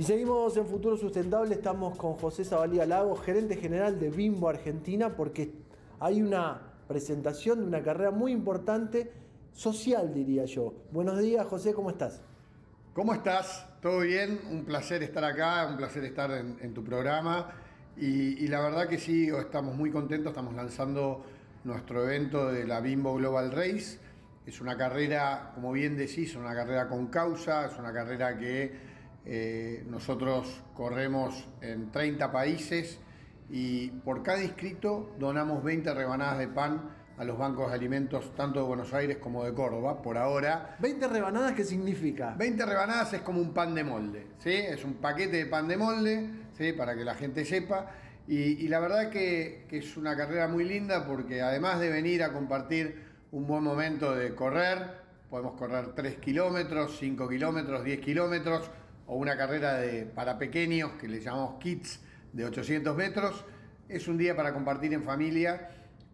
Y seguimos en Futuro Sustentable, estamos con José Zabalía Lago, gerente general de Bimbo Argentina, porque hay una presentación de una carrera muy importante, social diría yo. Buenos días José, ¿cómo estás? ¿Cómo estás? ¿Todo bien? Un placer estar acá, un placer estar en, tu programa. Y, la verdad que sí, estamos muy contentos, estamos lanzando nuestro evento de la Bimbo Global Race. Es una carrera, como bien decís, una carrera con causa, es una carrera que eh, nosotros corremos en 30 países y por cada inscrito donamos 20 rebanadas de pan a los bancos de alimentos tanto de Buenos Aires como de Córdoba, por ahora. ¿20 rebanadas qué significa? 20 rebanadas es como un pan de molde, ¿sí? Es un paquete de pan de molde, ¿sí? Para que la gente sepa. Y, la verdad que, que, es una carrera muy linda porque además de venir a compartir un buen momento de correr, podemos correr 3 kilómetros, 5 kilómetros, 10 kilómetros, o una carrera de, para pequeños que le llamamos Kids de 800 metros. Es un día para compartir en familia,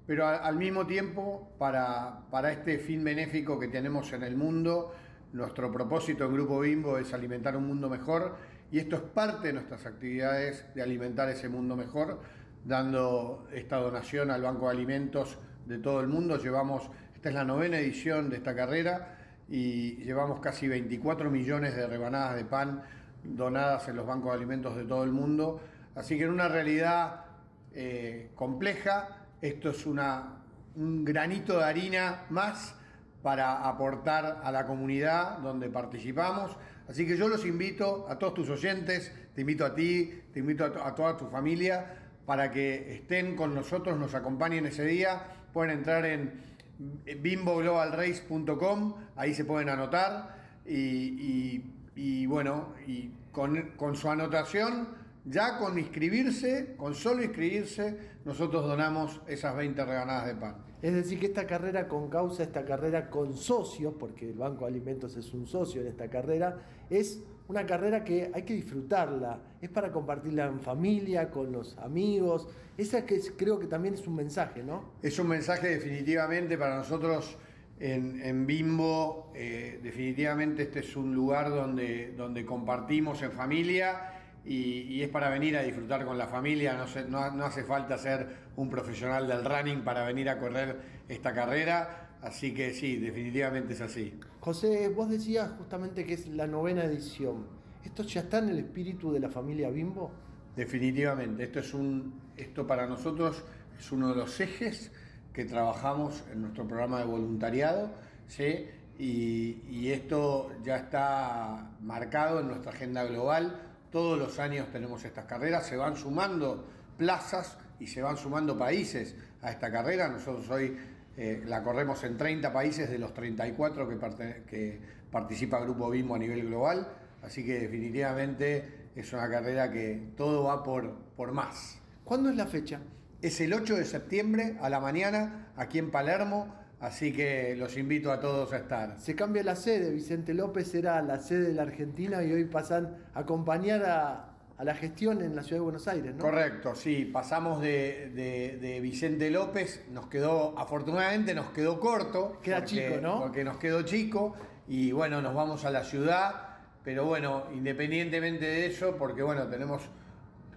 pero al, mismo tiempo para, para este fin benéfico que tenemos en el mundo. Nuestro propósito en Grupo Bimbo es alimentar un mundo mejor y esto es parte de nuestras actividades de alimentar ese mundo mejor, dando esta donación al Banco de Alimentos de todo el mundo. Llevamos, esta es la novena edición de esta carrera y llevamos casi 24 millones de rebanadas de pan donadas en los bancos de alimentos de todo el mundo. Así que en una realidad eh, compleja, esto es una, un granito de harina más para aportar a la comunidad donde participamos. Así que yo los invito a todos tus oyentes, te invito a ti, te invito a, a toda tu familia para que estén con nosotros, nos acompañen ese día. Pueden entrar en bimboglobalrace.com, ahí se pueden anotar y, bueno, y con, su anotación, ya con inscribirse, con solo inscribirse, nosotros donamos esas 20 rebanadas de pan. Es decir, que esta carrera con causa, esta carrera con socios, porque el Banco de Alimentos es un socio en esta carrera, es una carrera que hay que disfrutarla, es para compartirla en familia, con los amigos. Esa que creo que también es un mensaje, ¿no? Es un mensaje definitivamente para nosotros en, Bimbo. Eh, definitivamente este es un lugar donde, donde compartimos en familia. Y, es para venir a disfrutar con la familia, no, no hace falta ser un profesional del running para venir a correr esta carrera Así que sí, definitivamente es así. José, vos decías justamente que es la novena edición. ¿Esto ya está en el espíritu de la familia Bimbo? Definitivamente, esto es un esto para nosotros es uno de los ejes que trabajamos en nuestro programa de voluntariado, ¿sí? y, y esto ya está marcado en nuestra agenda global. Todos los años tenemos estas carreras, se van sumando plazas y se van sumando países a esta carrera. Nosotros hoy eh, la corremos en 30 países de los 34 que, que participa Grupo Bimbo a nivel global, así que definitivamente es una carrera que todo va por, por más. ¿Cuándo es la fecha? Es el 8 de septiembre a la mañana aquí en Palermo, así que los invito a todos a estar. Se cambia la sede, Vicente López era la sede de la Argentina y hoy pasan a acompañar a, a la gestión en la ciudad de Buenos Aires, ¿no? Correcto, sí, pasamos de, Vicente López, nos quedó, afortunadamente nos quedó corto. Queda chico, ¿no? Porque nos quedó chico y bueno, nos vamos a la ciudad, pero bueno, independientemente de eso, porque bueno, tenemos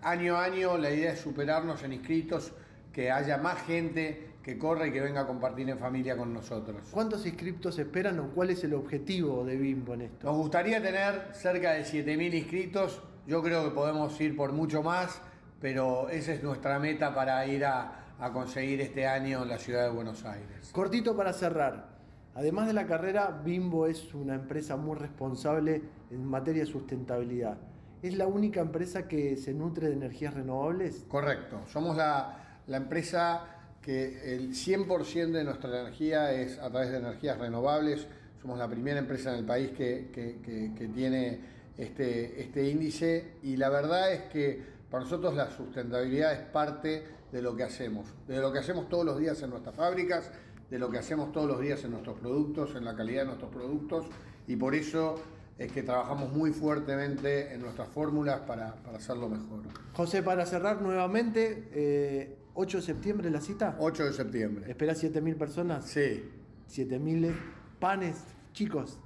año a año, la idea es superarnos en inscritos, que haya más gente que corra y que venga a compartir en familia con nosotros. ¿Cuántos inscritos esperan o cuál es el objetivo de Bimbo en esto? Nos gustaría tener cerca de 7.000 inscritos yo creo que podemos ir por mucho más, pero esa es nuestra meta para ir a, conseguir este año en la ciudad de Buenos Aires. Cortito para cerrar. Además de la carrera, Bimbo es una empresa muy responsable en materia de sustentabilidad. ¿Es la única empresa que se nutre de energías renovables? Correcto. Somos la, empresa que el 100% de nuestra energía es a través de energías renovables. Somos la primera empresa en el país que, que tiene este, este índice y la verdad es que para nosotros la sustentabilidad es parte de lo que hacemos, de lo que hacemos todos los días en nuestras fábricas, de lo que hacemos todos los días en nuestros productos, en la calidad de nuestros productos y por eso es que trabajamos muy fuertemente en nuestras fórmulas para, hacerlo mejor. José, para cerrar nuevamente, 8 eh, de septiembre la cita. 8 de septiembre. ¿Espera 7.000 personas? Sí. 7.000 panes, chicos.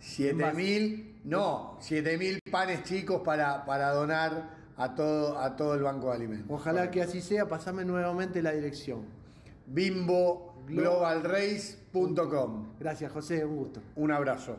7.000 no, 7.000 panes chicos para, para donar a todo, a todo el Banco de Alimentos. Ojalá que así sea, pasame nuevamente la dirección. bimboglobalrace.com. Gracias José, un gusto. Un abrazo.